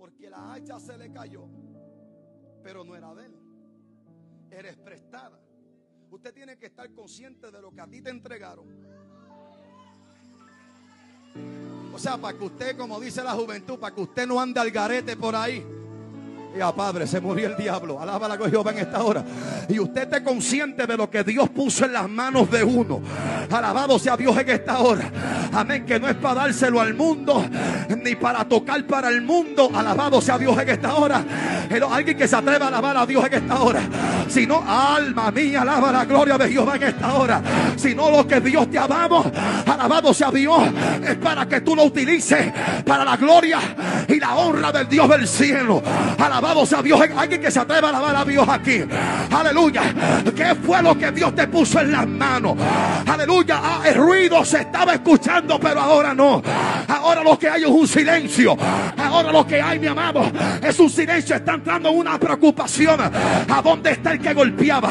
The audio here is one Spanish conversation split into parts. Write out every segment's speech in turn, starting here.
Porque la hacha se le cayó, pero no era de él. Eres prestada. Usted tiene que estar consciente de lo que a ti te entregaron. O sea, para que usted, como dice la juventud, para que usted no ande al garete por ahí. Ya, Padre, se murió el diablo. Alaba la Jehová en esta hora. Y usted esté consciente de lo que Dios puso en las manos de uno. Alabado sea Dios en esta hora. Amén. Que no es para dárselo al mundo, ni para tocar para el mundo. Alabado sea Dios en esta hora. Pero alguien que se atreva a alabar a Dios en esta hora. Si no, alma mía, alaba la gloria de Jehová en esta hora. Si no, lo que Dios te dado, alabado sea Dios, es para que tú lo utilices para la gloria y la honra del Dios del cielo. Alabado sea Dios. Alguien que se atreva a alabar a Dios aquí. Aleluya. ¿Qué fue lo que Dios te puso en las manos? Aleluya. Ah, el ruido se estaba escuchando, pero ahora no. Ahora lo que hay es un silencio. Ahora lo que hay, mi amado, es un silencio. Está entrando una preocupación. ¿A dónde está el que golpeaba?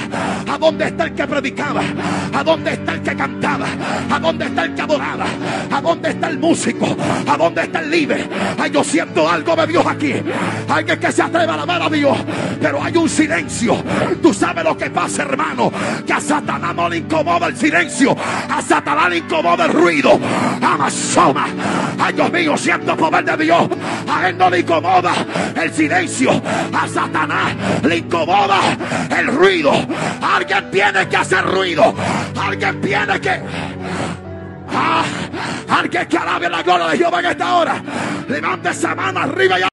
¿A dónde está el que predicaba? ¿A dónde está el que cantaba? ¿A dónde está el que adoraba? ¿A dónde está el músico? ¿A dónde está el líder? Ay, yo siento algo de Dios aquí. Alguien que se atreva a alabar a Dios. Pero hay un silencio. Tú sabes lo que pasa, hermano. Que a Satanás no le incomoda el silencio. A Satanás le incomoda el ruido. Amasoma. Ay, Dios mío, siento poder de Dios. A él no le incomoda el silencio. A Satanás le incomoda el ruido. Alguien tiene que hacer ruido. Alguien tiene que. Ah, alguien que alabe la gloria de Jehová en esta hora. Levante esa mano arriba y